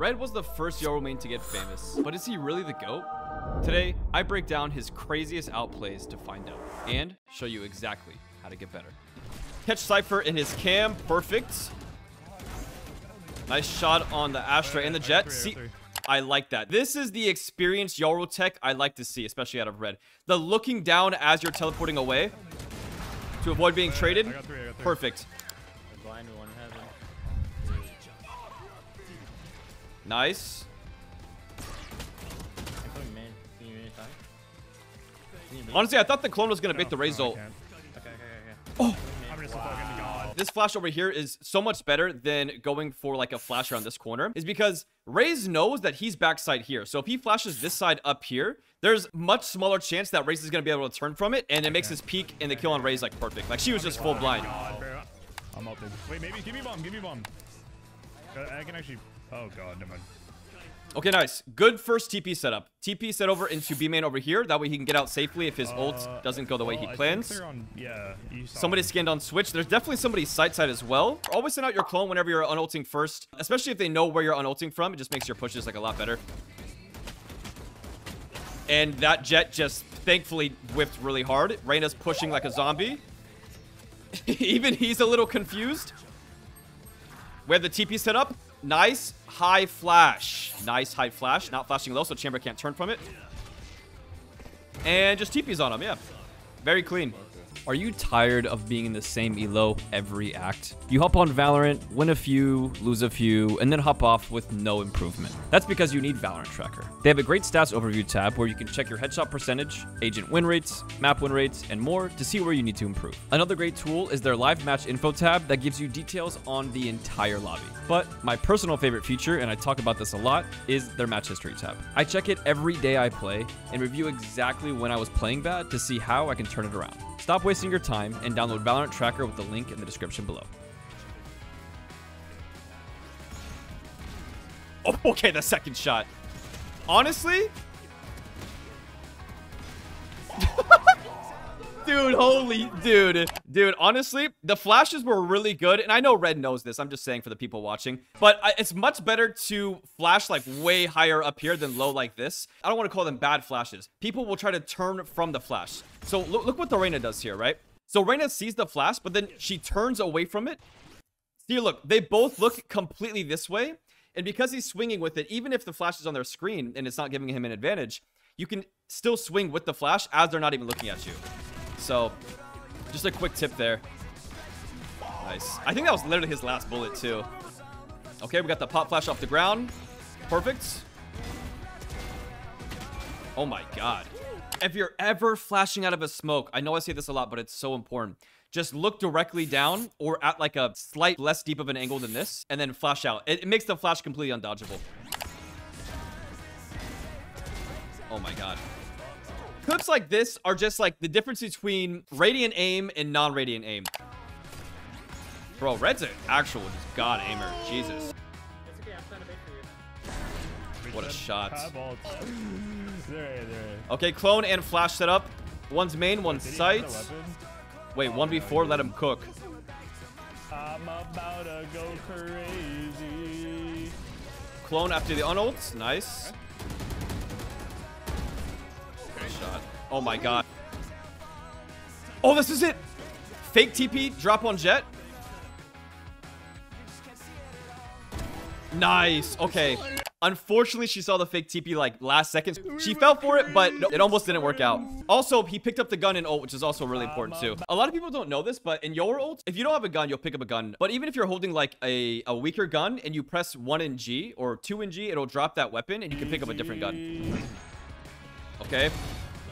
Red was the first Yoru main to get famous, but is he really the GOAT? Today, I break down his craziest outplays to find out, and show you exactly how to get better. Catch Cypher in his cam, perfect. Nice shot on the Astra and the Jet. See, I like that. This is the experienced Yoru tech I like to see, especially out of red. The looking down as you're teleporting away to avoid being traded. Perfect. Nice. Honestly, I thought the clone was going to bait the Raze ult. Oh! This flash over here is so much better than going for like a flash around this corner is because Raze knows that he's backside here. So if he flashes this side up here, there's much smaller chance that Raze is going to be able to turn from it and it makes his peek and the kill on Raze like perfect. Like she was just full oh blind. I'm up Wait, maybe give me bomb, give me bomb. Uh, I can actually Oh god, never mind. Okay, nice. Good first TP setup. TP set over into B main over here. That way he can get out safely if his uh, ult doesn't go the way he plans. On, yeah, somebody skinned on switch. There's definitely somebody side side as well. Always send out your clone whenever you're unulting first, especially if they know where you're unulting from. It just makes your pushes like a lot better. And that jet just thankfully whipped really hard. Reyna's pushing like a zombie. Even he's a little confused. Where the TP set up. Nice high flash. Nice high flash. Not flashing low, so Chamber can't turn from it. And just TP's on him, yeah. Very clean. Are you tired of being in the same elo every act? You hop on Valorant, win a few, lose a few, and then hop off with no improvement. That's because you need Valorant Tracker. They have a great stats overview tab where you can check your headshot percentage, agent win rates, map win rates, and more to see where you need to improve. Another great tool is their live match info tab that gives you details on the entire lobby. But my personal favorite feature, and I talk about this a lot, is their match history tab. I check it every day I play and review exactly when I was playing bad to see how I can turn it around. Stop wasting your time and download Valorant Tracker with the link in the description below. Oh, okay, the second shot. Honestly? dude, holy, dude. Dude, honestly, the flashes were really good. And I know Red knows this. I'm just saying for the people watching. But I, it's much better to flash like way higher up here than low like this. I don't want to call them bad flashes. People will try to turn from the flash. So look, look what the Reyna does here, right? So Reyna sees the flash, but then she turns away from it. See, look, they both look completely this way. And because he's swinging with it, even if the flash is on their screen and it's not giving him an advantage, you can still swing with the flash as they're not even looking at you. So, just a quick tip there. Nice. I think that was literally his last bullet, too. Okay, we got the pop flash off the ground. Perfect. Oh my god. If you're ever flashing out of a smoke, I know I say this a lot, but it's so important. Just look directly down or at like a slight less deep of an angle than this, and then flash out. It, it makes the flash completely undodgeable. Oh my god. Clips like this are just like the difference between radiant aim and non-radiant aim. Bro, Red's an actual just god aimer. Jesus. What a shot. Okay, clone and flash set up. One's main, one's site. Wait, 1v4, let him cook. I'm about to go crazy. Clone after the unult. Nice. Oh my god. Oh, this is it. Fake TP, drop on Jet. Nice. Okay. Unfortunately, she saw the fake TP like last second. She fell for it, but it almost didn't work out. Also, he picked up the gun in ult, which is also really important too. A lot of people don't know this, but in your ult, if you don't have a gun, you'll pick up a gun. But even if you're holding like a, a weaker gun and you press 1 in G or 2 in G, it'll drop that weapon and you can pick up a different gun. Okay.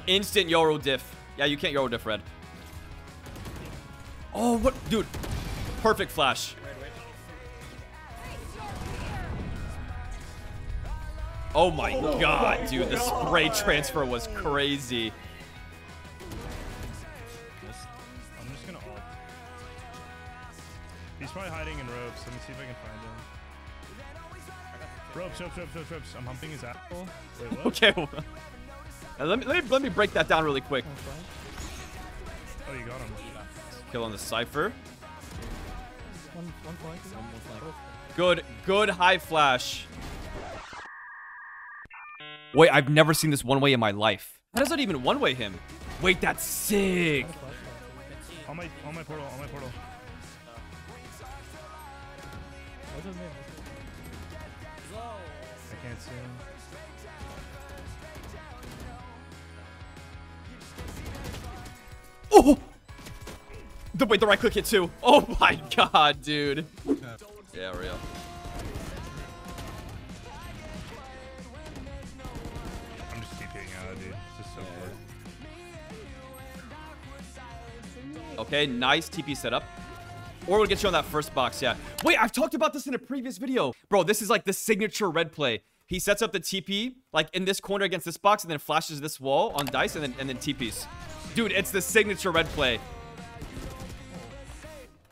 Instant Yoru diff. Yeah, you can't Yoru diff red. Oh, what? Dude. Perfect flash. Oh my oh. god, dude, the spray transfer was crazy. I'm just gonna ult. He's probably hiding in ropes. Let me see if I can find him. Ropes, ropes, ropes, ropes, ropes. I'm humping his apple. Wait, okay. Well, let me let me let me break that down really quick. Oh, oh you got him. Kill on the Cypher. Good, good high flash. Wait, I've never seen this one way in my life. How does that even one way him? Wait, that's sick. On my on my portal, on my portal. What's his name? I can't see him. Oh! The wait, the right click hit too. Oh my god, dude. Yeah, real. I'm just TPing out, dude. This is so good. Okay, nice TP setup. Or we'll get you on that first box, yeah. Wait, I've talked about this in a previous video. Bro, this is like the signature red play. He sets up the TP, like in this corner against this box, and then flashes this wall on dice, and then and then TPs. Dude, it's the signature red play.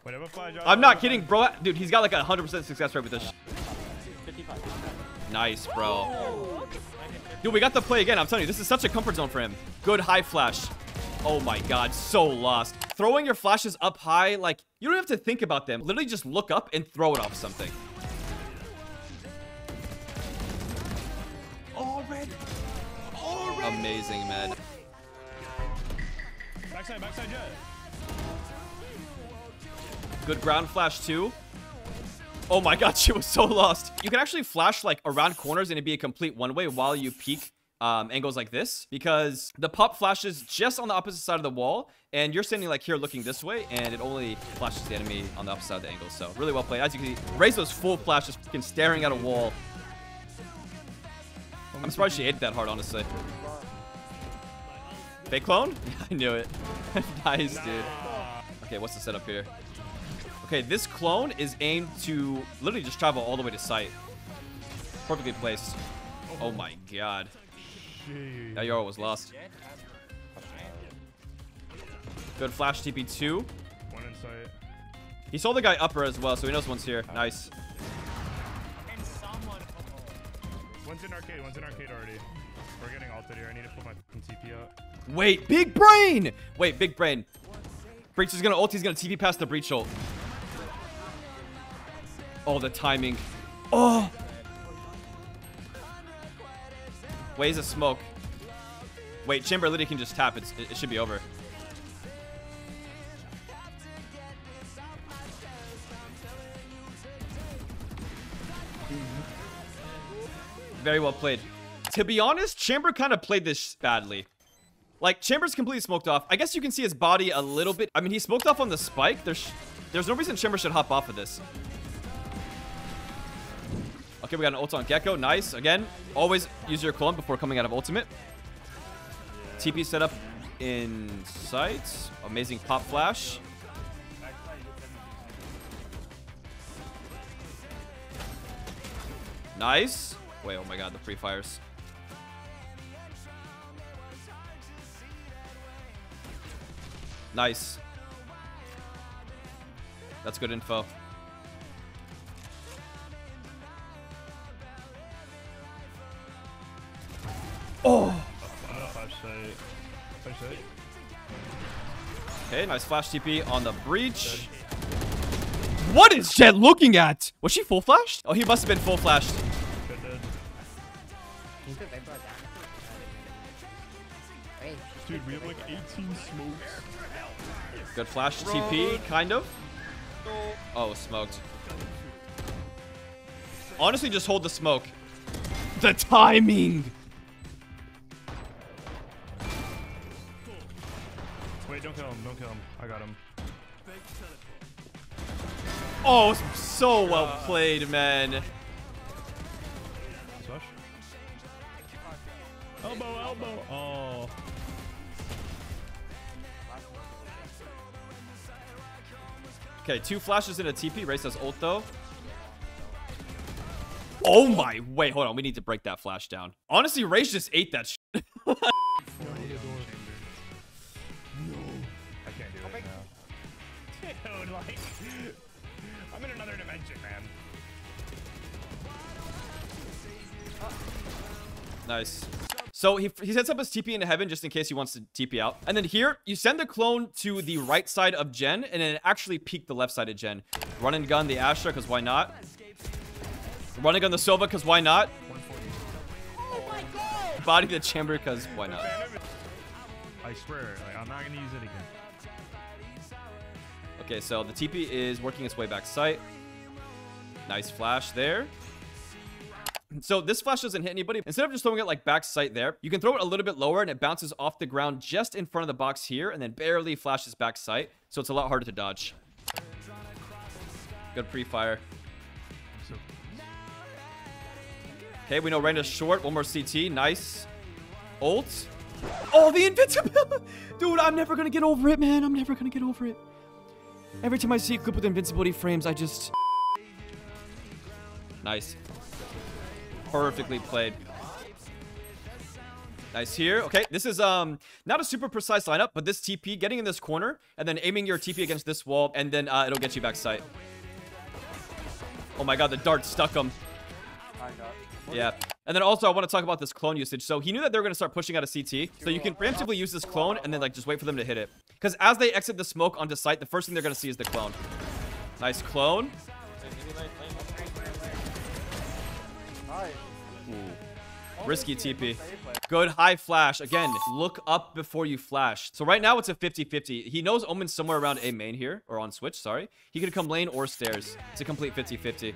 I have a flash. I'm not kidding, bro. Dude, he's got like a 100% success rate with this. Nice, bro. Dude, we got the play again. I'm telling you, this is such a comfort zone for him. Good high flash. Oh my god, so lost. Throwing your flashes up high, like, you don't have to think about them. Literally just look up and throw it off something. Already. Already. Amazing, man. Backside, backside jet. Good ground flash too. Oh my god, she was so lost. You can actually flash like around corners and it'd be a complete one-way while you peek um, angles like this because the pop flashes just on the opposite side of the wall and you're standing like here looking this way and it only flashes the enemy on the opposite side of the angle. So really well played. As you can see, those full flashes fucking staring at a wall. I'm surprised she ate that hard, honestly. Fake clone? I knew it. nice, dude. Okay, what's the setup here? Okay, this clone is aimed to literally just travel all the way to site. Perfectly placed. Oh my god. That Yoru was lost. Good flash TP2. One in site. He saw the guy upper as well, so he knows one's here. Nice. One's in arcade. One's in arcade already. We're getting ulted here. I need to put my TP up. Wait, big brain! Wait, big brain. Breach is gonna ult, he's gonna TP past the breach ult. Oh, the timing. Oh! Wait, Ways a smoke. Wait, Chamber literally can just tap. It's, it, it should be over. Very well played. To be honest, Chamber kind of played this badly. Like, Chamber's completely smoked off. I guess you can see his body a little bit. I mean, he smoked off on the spike. There's there's no reason Chamber should hop off of this. Okay, we got an ult on Gekko. Nice. Again, always use your clone before coming out of ultimate. TP setup in site. Amazing pop flash. Nice. Wait, oh my god, the free fires. Nice. That's good info. Oh! I'm gonna flash site. Flash site. Okay, nice flash TP on the breach. What is Jet looking at? Was she full flashed? Oh, he must have been full flashed. Dude, we have like 18 smokes. Good flash TP, kind of. Oh, smoked. Honestly, just hold the smoke. The timing! Wait, don't kill him. Don't kill him. I got him. Oh, so well ah. played, man. Swash. Elbow, elbow. Oh. Okay, two flashes in a TP. Raze has ult, though. Oh my, wait, hold on. We need to break that flash down. Honestly, Raze just ate that shit. I can't do it now. Dude, like, I'm in another dimension, man. Nice. So he, he sets up his TP into heaven just in case he wants to TP out. And then here, you send the clone to the right side of Jen, and then actually peek the left side of Jen. Run and gun the Astra, because why not? Run and gun the Silva, because why not? body the chamber because why not? I swear, like, I'm not gonna use it again. Okay, so the TP is working its way back site. Nice flash there. So this flash doesn't hit anybody. Instead of just throwing it like back site there, you can throw it a little bit lower and it bounces off the ground just in front of the box here and then barely flashes back site. So it's a lot harder to dodge. Good pre-fire. Okay, we know Reyna's short. One more CT. Nice. Ult. Oh, the invincibility. Dude, I'm never going to get over it, man. I'm never going to get over it. Every time I see a clip with invincibility frames, I just... Nice. Perfectly played. Nice here. Okay, this is um not a super precise lineup, but this TP, getting in this corner, and then aiming your TP against this wall, and then uh, it'll get you back site. Oh my god, the dart stuck him. Yeah. And then also, I want to talk about this clone usage. So he knew that they were going to start pushing out a CT. So you can preemptively use this clone and then like just wait for them to hit it. Because as they exit the smoke onto site, the first thing they're going to see is the clone. Nice clone. Risky TP. Good high flash. Again, look up before you flash. So right now it's a 50-50. He knows Omen's somewhere around A main here. Or on switch, sorry. He could come lane or stairs. It's a complete 50-50.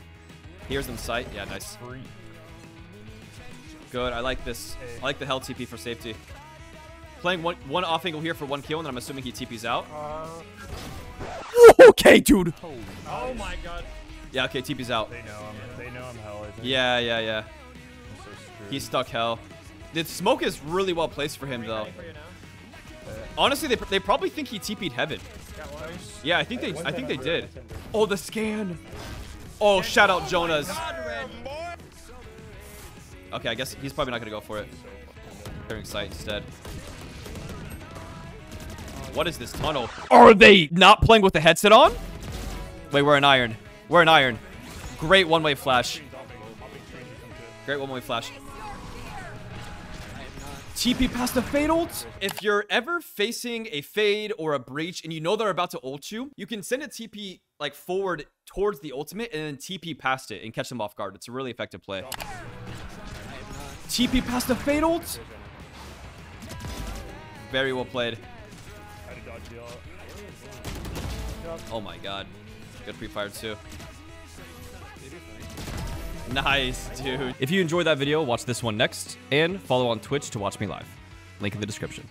Here's in site. Yeah, nice. Good. I like this. I like the hell TP for safety. Playing one one off angle here for one kill, and then I'm assuming he TP's out. Uh, okay, dude. Oh my god. Yeah, okay, TP's out. They know I'm. They know I'm hell. I think. Yeah, yeah, yeah. He's stuck hell. The smoke is really well placed for him, though. Honestly, they, they probably think he TP'd heaven. Yeah, I think they I think they did. Oh, the scan. Oh, shout out Jonas. Okay, I guess he's probably not gonna go for it. Clearing site instead. What is this tunnel? Are they not playing with the headset on? Wait, we're in iron. We're in iron. Great one-way flash. Great one-way flash. TP past the fade ult. If you're ever facing a fade or a breach and you know they're about to ult you, you can send a TP like forward towards the ultimate and then TP past it and catch them off guard. It's a really effective play. TP past the fade ult. Very well played. I had to dodge the ult. Oh my god. Good pre-fire too. Nice, dude. If you enjoyed that video, watch this one next, and follow on Twitch to watch me live. Link in the description.